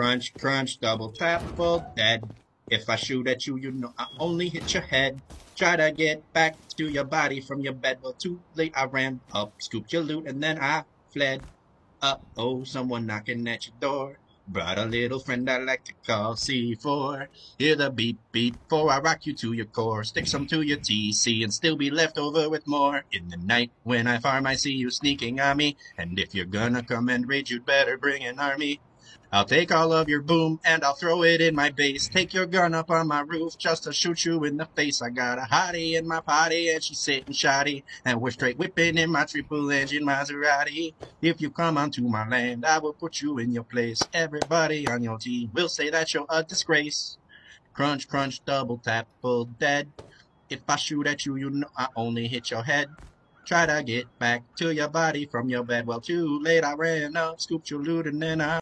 Crunch, crunch, double tap, full dead. If I shoot at you, you know I only hit your head. Try to get back to your body from your bed. Well, too late, I ran up, scooped your loot, and then I fled. Uh oh, someone knocking at your door. Brought a little friend I like to call C4. Hear the beep beep before I rock you to your core. Stick some to your TC and still be left over with more. In the night when I farm, I see you sneaking on me. And if you're gonna come and raid, you'd better bring an army. I'll take all of your boom and I'll throw it in my base. Take your gun up on my roof just to shoot you in the face. I got a hottie in my potty and she's sitting shoddy. And we're straight whipping in my triple engine Maserati. If you come onto my land, I will put you in your place. Everybody on your team will say that you're a disgrace. Crunch, crunch, double tap, full dead. If I shoot at you, you know I only hit your head. Try to get back to your body from your bed. Well, too late, I ran up, scooped your loot, and then I.